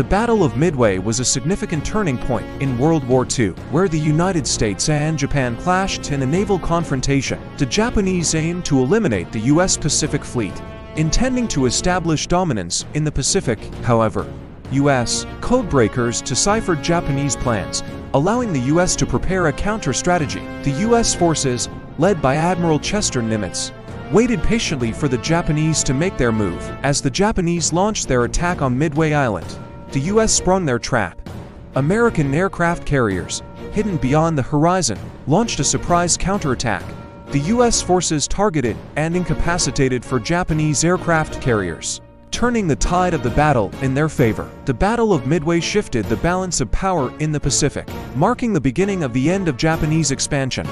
The Battle of Midway was a significant turning point in World War II, where the United States and Japan clashed in a naval confrontation. The Japanese aimed to eliminate the U.S. Pacific Fleet, intending to establish dominance in the Pacific. However, U.S. codebreakers deciphered Japanese plans, allowing the U.S. to prepare a counter-strategy. The U.S. forces, led by Admiral Chester Nimitz, waited patiently for the Japanese to make their move. As the Japanese launched their attack on Midway Island, the U.S. sprung their trap. American aircraft carriers, hidden beyond the horizon, launched a surprise counterattack. The U.S. forces targeted and incapacitated four Japanese aircraft carriers, turning the tide of the battle in their favor. The Battle of Midway shifted the balance of power in the Pacific, marking the beginning of the end of Japanese expansion.